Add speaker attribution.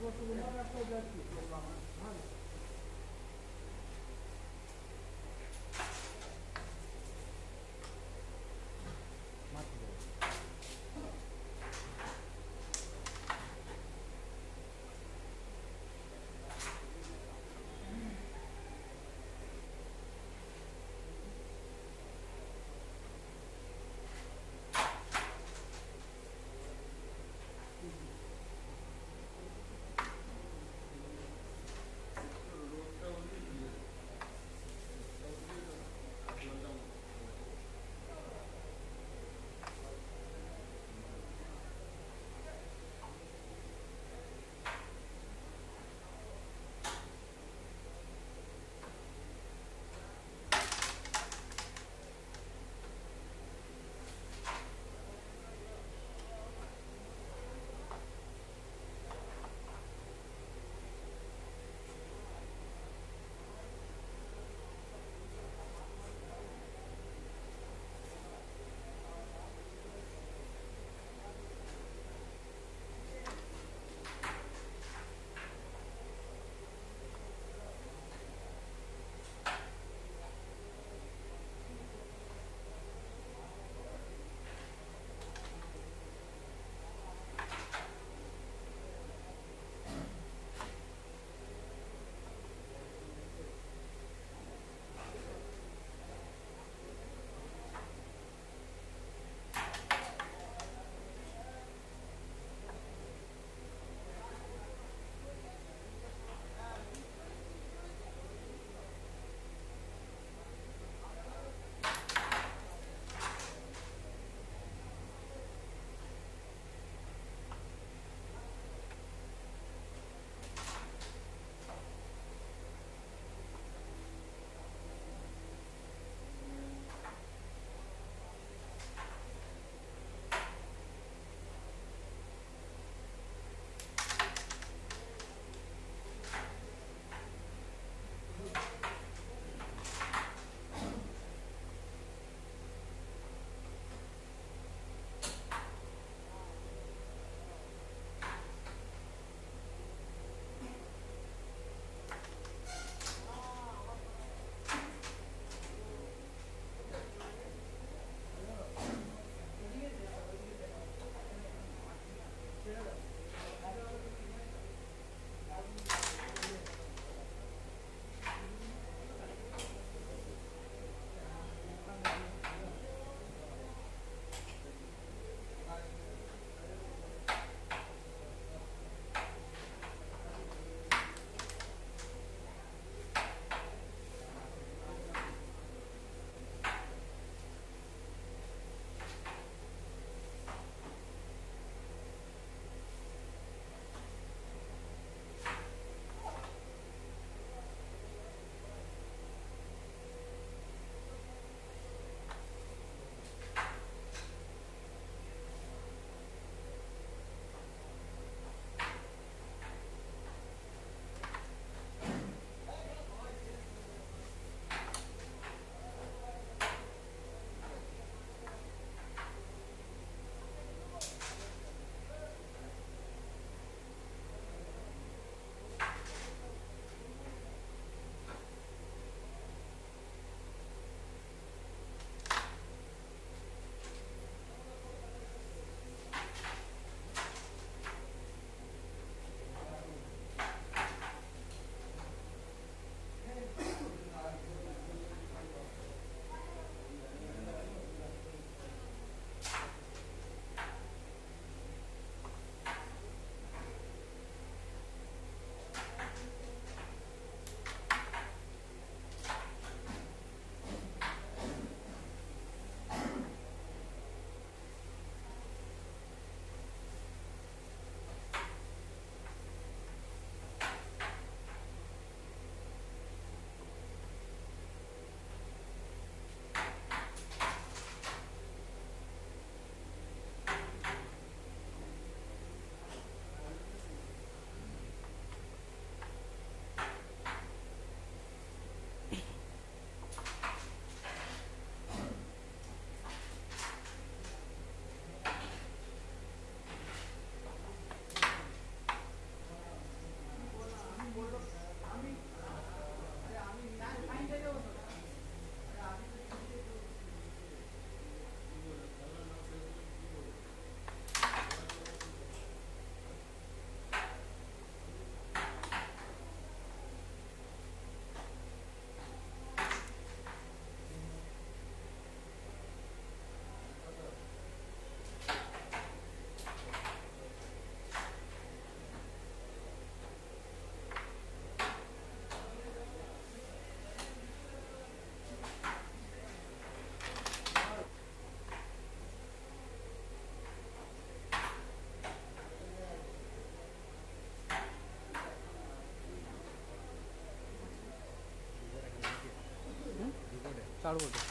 Speaker 1: 对。
Speaker 2: 따르거든